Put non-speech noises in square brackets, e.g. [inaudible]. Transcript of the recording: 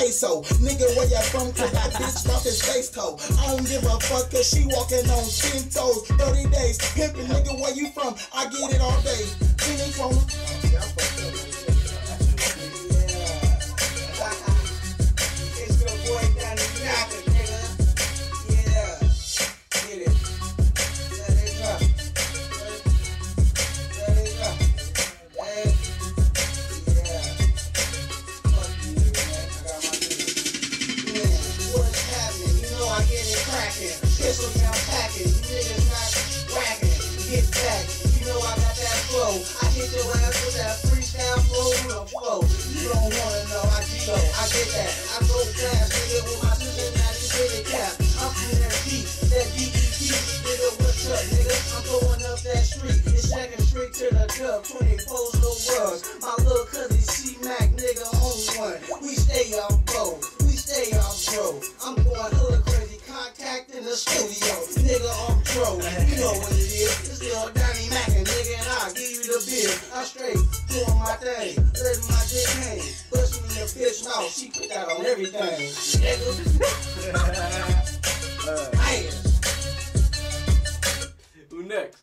queso. Nigga, where you from? Cause that bitch off his face toe. I don't give a fuck cause she walking on 10 toes. 30 days. Pimpin', nigga, where you from? I get it all day. Any phone. Pistol down packing. You niggas not whacking. Get back. You know I got that flow. I hit your ass with that freestyle flow. Real flow. You don't wanna know. I G I get that. I go fast, nigga, with my Cincinnati City cap. I'm from that beat, that DEP. Nigga, what's up, nigga? I'm going up that street. It's second street to the dub. 24 no rugs. My little cousin C-Mac, nigga, only one. We stay off bro. We stay off bro. I'm the studio. Nigga you know what it is. Little nigga, and I give you the. I straight doing my thing, letting my dick hang. The bitch mouth, she put that on everything. Nigga. [laughs] uh. Who next?